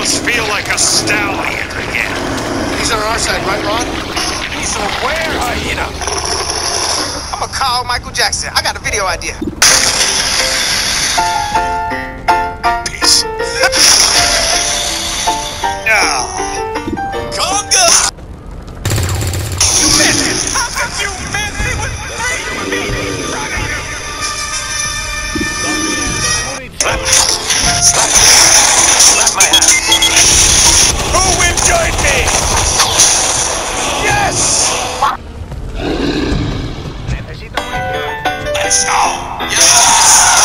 almost feel like a stallion again. He's on our side, right, Ron? He's a where hyena. I'm gonna call Michael Jackson. I got a video idea. Peace. no. Conga! You missed it! How could you miss it with Slap. Slap. Let's go! Yes!